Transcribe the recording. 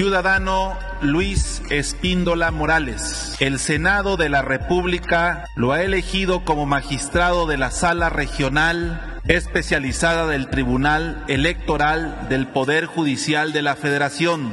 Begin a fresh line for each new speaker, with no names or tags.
Ciudadano Luis Espíndola Morales. El Senado de la República lo ha elegido como magistrado de la Sala Regional especializada del Tribunal Electoral del Poder Judicial de la Federación